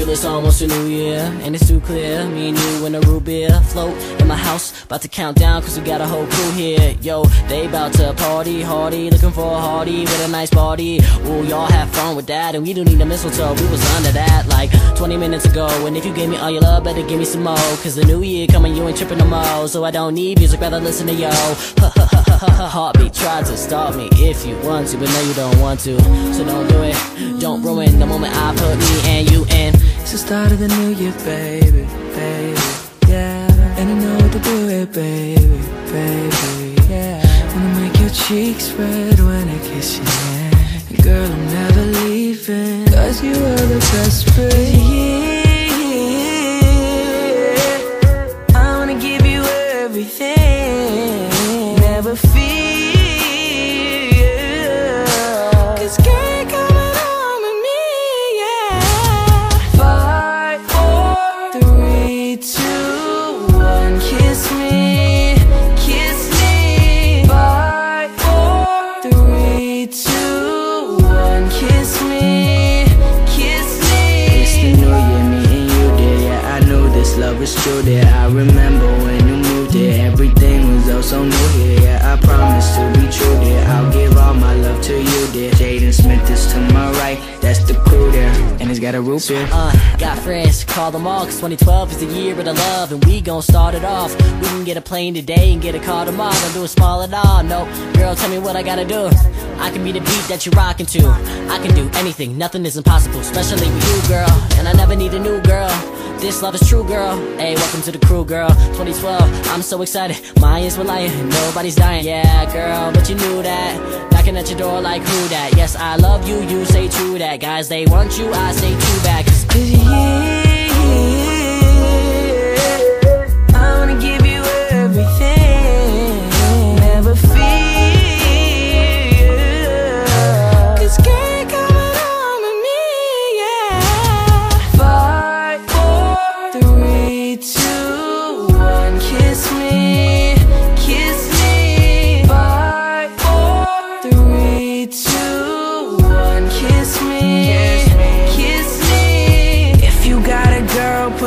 Girl, it's almost a new year, and it's too clear. Me and you in a root beer float in my house, about to count down, cause we got a whole crew here. Yo, they about to party hardy, looking for a hardy with a nice body. Ooh, y'all have fun with that, and we don't need a mistletoe, we was under that like 20 minutes ago. And if you gave me all your love, better give me some more, cause the new year coming, you ain't tripping no more. So I don't need music, rather listen to yo. Heartbeat try to stop me if you want to, but no, you don't want to. So don't do it, start of the new year, baby, baby, yeah. And I know what to do it, baby, baby, yeah. Wanna make your cheeks red when I kiss you, yeah. And girl, I'm never leaving, cause you are the best, baby. Love was true there. I remember when you moved here, everything was oh so new here. Yeah, I promise to be true there. I'll give all my love to you, dear. Jaden Smith is to my right, that's the crew there, and he's got a root beer. Uh, got friends, call them all, cause 2012 is the year of the love, and we gon' start it off. We can get a plane today and get a car tomorrow, don't do it small at all, no. Girl, tell me what I gotta do. I can be the beat that you're rocking to. I can do anything, nothing is impossible, especially with you, girl. And I never need a new girl. This love is true, girl. Hey, welcome to the crew, girl. 2012, I'm so excited. My ears were lying, nobody's dying. Yeah, girl, but you knew that. Knocking at your door like who that? Yes, I love you, you say true that. Guys, they want you, I say too bad.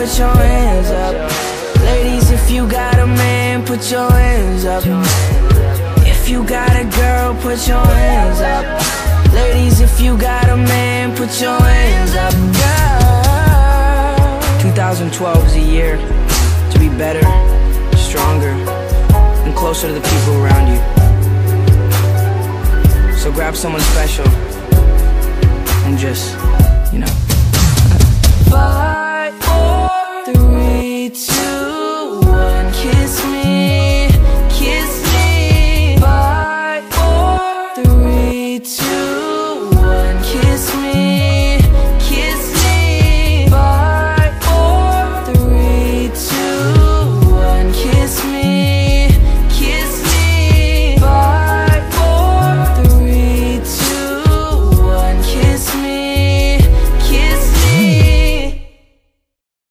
Put your hands up. Ladies, if you got a man, put your hands up. If you got a girl, put your hands up. Ladies, if you got a man, put your hands up, girl. 2012 is a year to be better, stronger, and closer to the people around you. So grab someone special and just, you know. Five, kiss me.